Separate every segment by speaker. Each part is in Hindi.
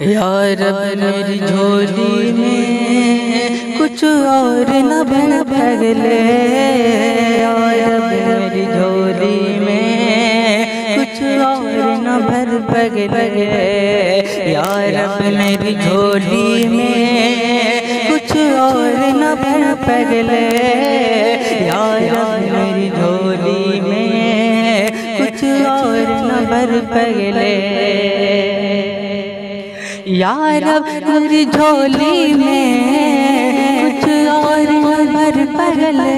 Speaker 1: यार मेरी झोली में कुछ और न बन पगले यार मेरी झोली में कुछ और न भर पगले यार मेरी झोली में कुछ और न भर पगले यार मेरी झोली में कुछ और न भर पगले यार मेरी झोली में कुछ और भर पगले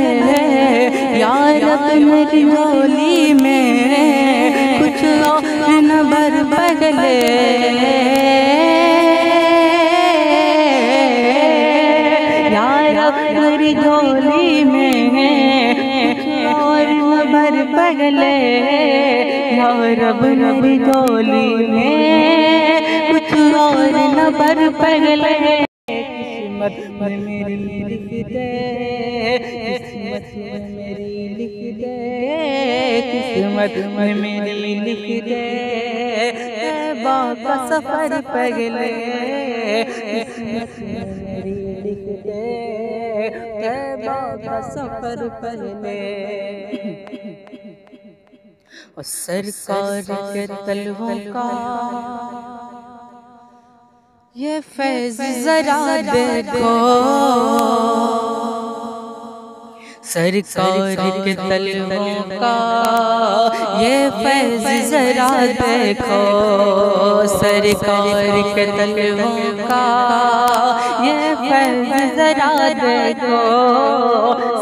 Speaker 1: यार मेरी झोली में कुछ और न भर पगले यार मेरी झोली में कुछ और न भर पगले यार मेरी झोली में और न भर पगले किस्मत में मेरी लिख दे। किस्मत में मेरी लिख दे। किस्मत में मेरी लिख दे। बाबा सफ़र पगले। किस्मत में मेरी लिख दे। बाबा सफ़र पगले। और सरकार के तलवों का ये फैज जरा देखो सरकार के तलवों का ये फैज जरा देखो सरकार के तलवों का ये फैज जरा देखो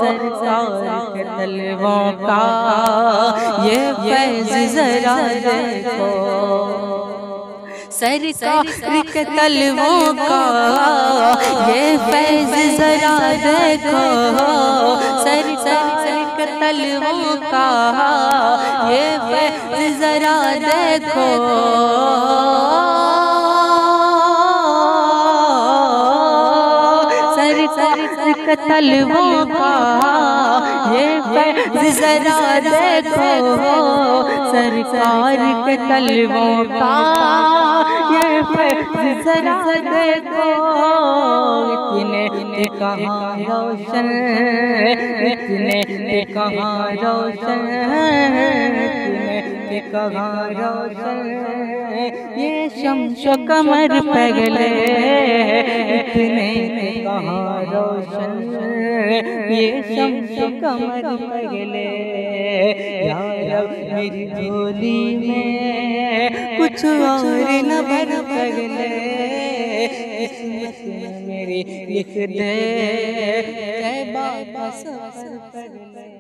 Speaker 1: सरकार के तलवों का ये फैज जरा देखो सरकार के तलवों का। ये फैज जरा देखो। सरकार के तलवों का। ये फैज जरा देखो। सरकार के तलवों का। ये फैज जरा देखो। सरकार के तलवों का। जरा देखो इतने कहाँ रोशन, इतने कहाँ रोशन, इतने कहाँ रोशन। ये शम्स कमर पगले, इतने कहाँ रोशन। ये शम्स कमर पगले, यार मेरी झोली में कुछ और न बन पगले किस्मत में मेरी लिख दे। बाबा सफ़र पगले